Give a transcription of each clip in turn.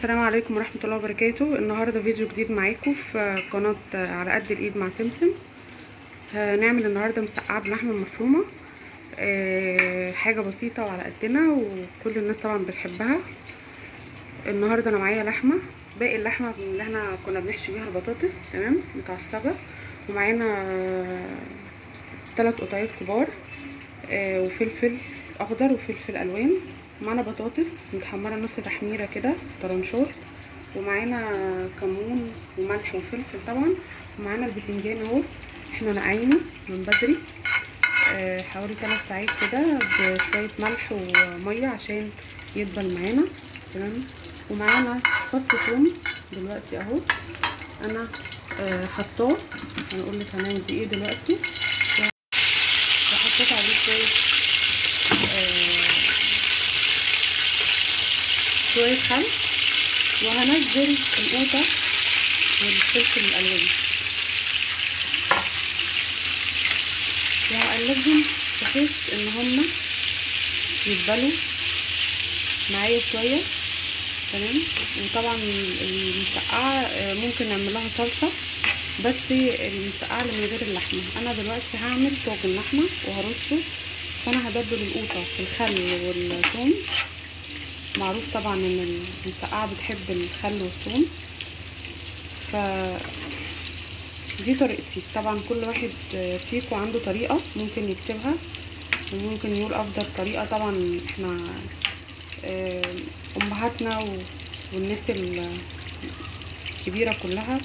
السلام عليكم ورحمة الله وبركاته. النهاردة فيديو جديد معاكم في قناة على قد الإيد مع سمسم. هنعمل النهاردة مسقعة بلحمة مفرومة. أه حاجة بسيطة وعلى قدنا وكل الناس طبعا بتحبها. النهاردة أنا معايا لحمة. باقي اللحمة اللي إحنا كنا بنحشي بيها البطاطس تمام؟ متعصجة ومعانا ثلاث قطعات كبار أه وفلفل أخضر وفلفل ألوان. معانا بطاطس متحمرة نص تحميرة كده طرنشات ومعانا كمون وملح وفلفل طبعا ومعانا البتنجان أهو. إحنا نقعينه من بدري. آه حوالي 3 ساعات كده بشوية ملح ومية عشان يدبل معانا. تمام؟ ومعانا فص ثوم دلوقتي أهو. أنا آه حطاه. هنقول لك هنعمل إيه دلوقتي. وحطيت عليه شوية شوية خل وهنزل القوطة والفلفل الألوان وهقلبهم بحيث إن هما يتبلوا معايا شوية. تمام؟ وطبعا المسقعة ممكن نعمل لها صلصة بس المسقعة اللي من غير اللحمة. أنا دلوقتي هعمل طاجن لحمة وهرصه فأنا هدبل القوطة في الخل والثوم. معروف طبعا إن المسقعة بتحب الخل والثوم. ف دي طريقتي. طبعا كل واحد فيكم عنده طريقة ممكن يكتبها وممكن يقول أفضل طريقة. طبعا إحنا أمهاتنا والناس الكبيرة كلها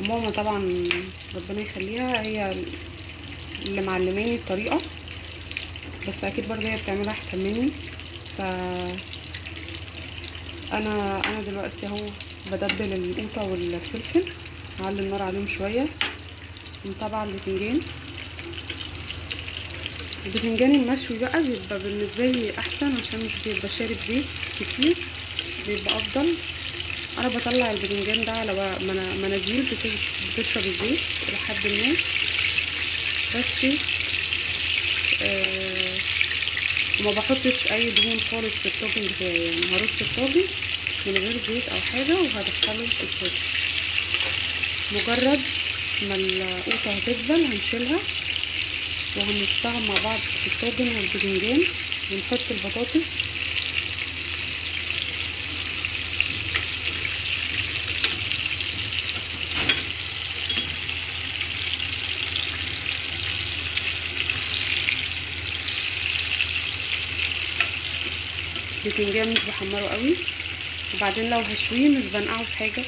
وماما طبعا ربنا يخليها هي اللي معلماني الطريقة بس أكيد برضه هي بتعملها أحسن مني. ف أنا أنا دلوقتي أهو بدبل القوطة والفلفل هعلي النار عليهم شوية وطبعا البتنجان. البتنجان المشوي بقى بيبقى بالنسبة لي أحسن عشان مش بيبقى شارب زيت كتير بيبقى أفضل. أنا بطلع البتنجان ده على مناديل بتشرب الزيت إلى حد ما. بس آه وما بحطش أي دهون خالص في الطاجن بتاعي يعني. هرص الطاجن من غير زيت أو حاجة وهدخله في الفرن مجرد ما القوطة هتدبل هنشيلها وهنرصها مع بعض في الطاجن والباذنجان ونحط البطاطس البتنجان مش بحمره قوي. وبعدين لو هشويه مش بنقعه في حاجة.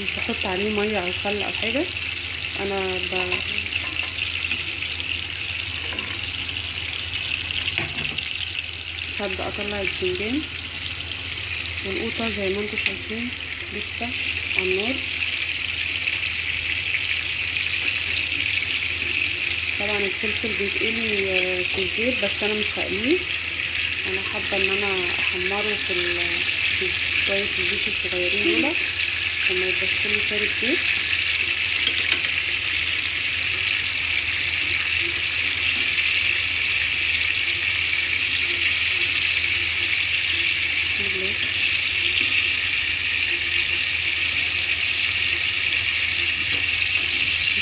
مش بحط عليه مية أو خل أو حاجة. أنا ب... هبدأ أطلع البتنجان والقوطه زي ما أنتم شايفين لسه على النار. طبعا الفلفل بيتقلي في الزيت بس أنا مش هقليه. أنا حابة إن أنا أحمره في في شوية الزيت الصغيرين دول عشان ما يبقاش كله شارب زيت.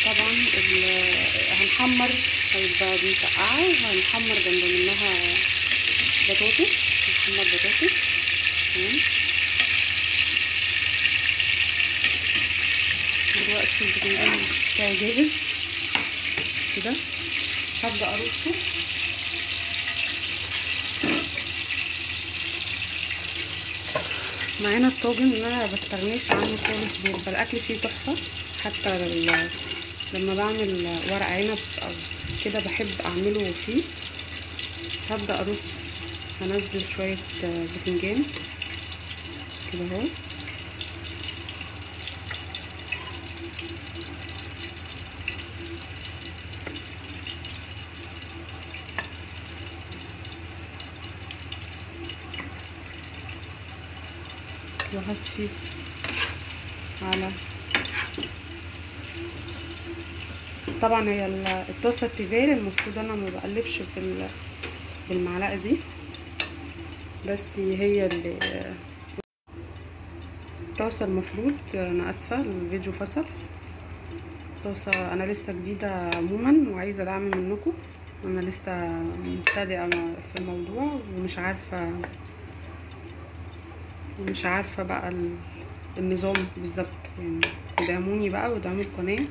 طبعا هنحمر هيبقى مسقعة وهنحمر جنب منها بطاطس نحمر بطاطس. تمام. دلوقتي البتنجان بتاعي جاهز. كده. هبدأ أرصه. معانا الطاجن اللي أنا مبستغناش عنه خالص بيبقى الأكل فيه تحفة. حتى لما بعمل ورق عنب أو كده بحب أعمله فيه. هبدأ ارص هنزل شوية بتنجان كده أهو. وهصفي على طبعا هي الطاسة التيفال المفروض أنا ما بقلبش بالمعلقة دي. بس هي اللي طاسة المفروض. أنا آسفة الفيديو فصل. طاسة أنا لسه جديدة عموما وعايزة دعم منكم. أنا لسه مبتدئة في الموضوع ومش عارفة ومش عارفة بقى النظام بالظبط. يعني ادعموني بقى وادعموا القناة.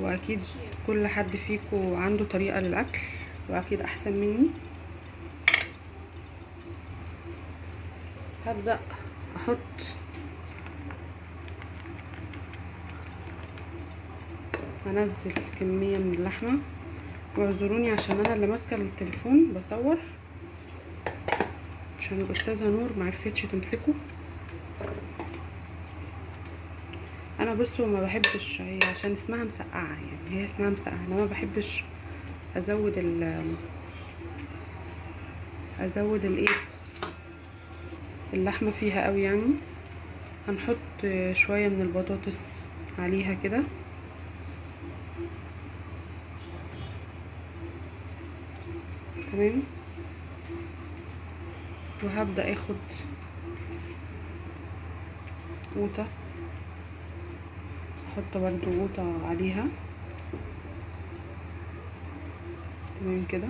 وأكيد كل حد فيكم عنده طريقة للأكل وأكيد أحسن مني. هبدأ. أحط. هنزل كمية من اللحمة. واعذروني عشان أنا اللي ماسكة التليفون بصور. عشان الأستاذة نور معرفتش تمسكه. أنا بصوا ما بحبش هي عشان اسمها مسقعة يعني هي اسمها مسقعة. أنا ما بحبش أزود ال أزود الايه اللحمة فيها قوي يعني. هنحط شوية من البطاطس عليها كده. تمام. وهبدأ أخد قوطة. أحط برضو قوطة عليها. تمام كده.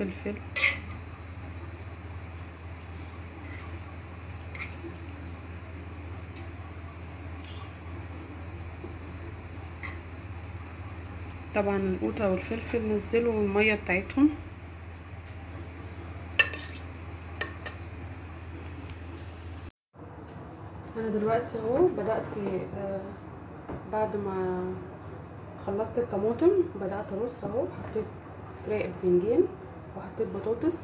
فلفل. طبعا القوطة والفلفل نزلوا المية بتاعتهم. أنا دلوقتي أهو بدأت آه بعد ما خلصت الطماطم بدأت أرص أهو حطيت رق بتنجان. وحطيت بطاطس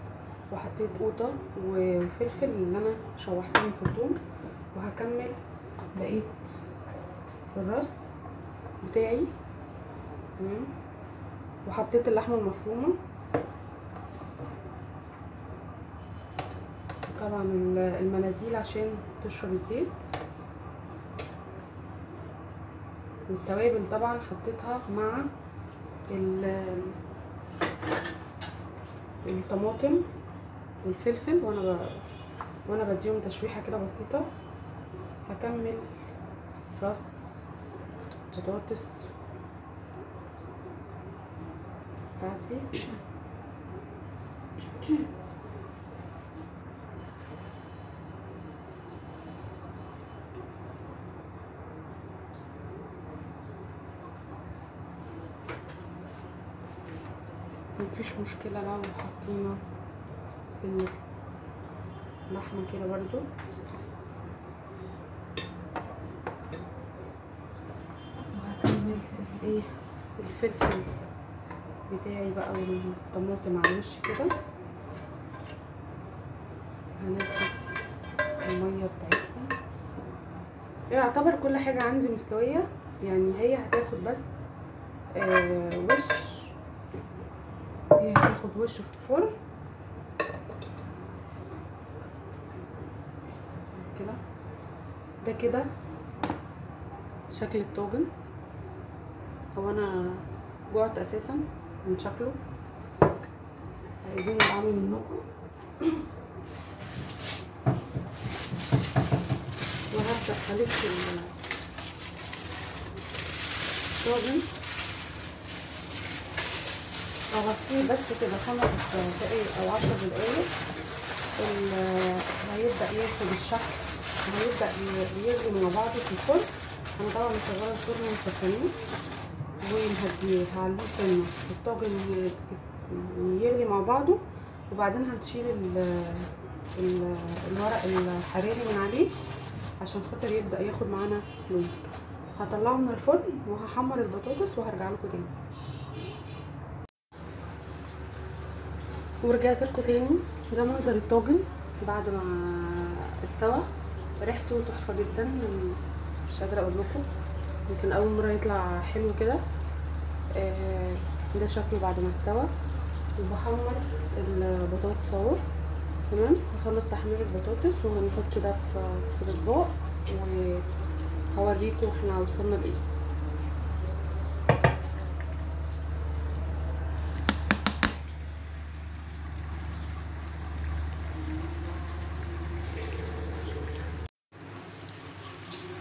وحطيت قوطة وفلفل اللي أنا شوحتهم في الثوم وهكمل بقية الرص بتاعي. تمام؟ وحطيت اللحمة المفرومة. طبعا المناديل عشان تشرب الزيت. والتوابل طبعا حطيتها مع الطماطم والفلفل وأنا ب... وأنا بديهم تشويحة كده بسيطة. هكمل رص بطاطس بتاعتي. مفيش مشكلة لو حطينا سنة لحمة كده برضو. وهكمل إيه؟ الفلفل بتاعي بقى والطماطم على الوش كده. هنزل المية بتاعتهم يعتبر كل حاجة عندي مستوية يعني هي هتاخد بس آه وش هي هتاخد وش في الفرن. كده. ده كده. شكل الطاجن. هو أنا جوعت أساسا من شكله. عايزين ندعمه منكم. وهبدأ هلف الطاجن. اغطيه بس كده خمس دقايق أو عشر دقايق هيبدأ ياخد الشكل هيبدأ يغلي مع بعضه في الفرن. أنا طبعا مشغلة الفرن مسخنين ومهديه هعليه سنه الطاجن يغلي مع بعضه وبعدين هنشيل الورق الحراري من عليه عشان خاطر يبدأ ياخد معانا لون. هطلعه من الفرن وهحمر البطاطس وهرجع لكم تاني. ورجعت لكم تاني. ده منظر الطاجن بعد ما استوى. ريحته تحفة جدا. مش قادرة أقول لكم. يمكن أول مرة يطلع حلو كده. آه ده شكله بعد ما استوى. وبحمر البطاطس أهو. تمام؟ هخلص تحمير البطاطس وهنحط ده في الأطباق. هوريكم إحنا وصلنا لإيه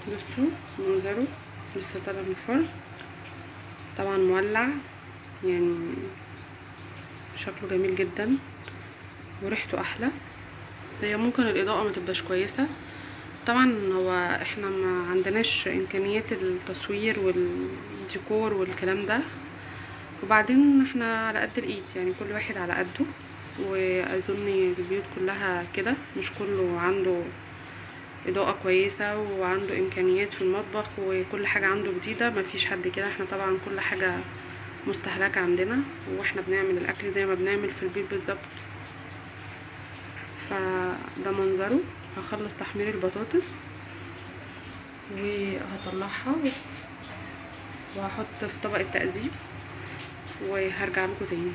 بصوا منظره لسه طالع من الفرن طبعا مولع يعني شكله جميل جدا وريحته أحلى. هي ممكن الإضاءة ما تبقاش كويسة. طبعا هو إحنا ما عندناش إمكانيات التصوير والديكور والكلام ده. وبعدين إحنا على قد الإيد يعني كل واحد على قده. وأظن البيوت كلها كده مش كله عنده إضاءة كويسة وعنده إمكانيات في المطبخ وكل حاجة عنده جديدة مفيش حد كده. إحنا طبعا كل حاجة مستهلكة عندنا وإحنا بنعمل الأكل زي ما بنعمل في البيت بالظبط. فده منظره. هخلص تحمير البطاطس وهطلعها وهحط في طبق التقديم وهرجع لكم تاني.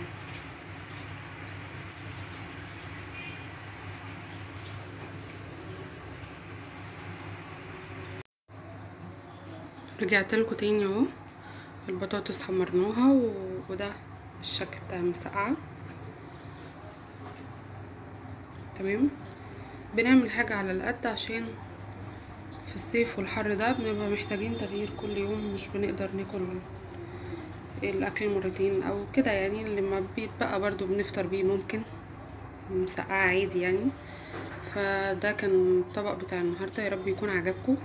رجعت لكم تاني اهو البطاطس حمرناها و... وده الشكل بتاع المسقعة. تمام؟ بنعمل حاجة على القد عشان في الصيف والحر ده بنبقى محتاجين تغيير كل يوم مش بنقدر ناكل الأكل مرتين أو كده يعني. لما بيتبقى برضو بنفطر بيه ممكن مسقعة عادي يعني. فده كان الطبق بتاع النهارده يا رب يكون عجبكم.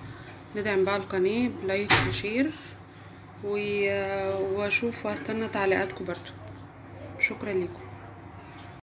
ندعم بقى القناة ب like و share وأشوف وأستنى تعليقاتكم برضو. شكرا لكم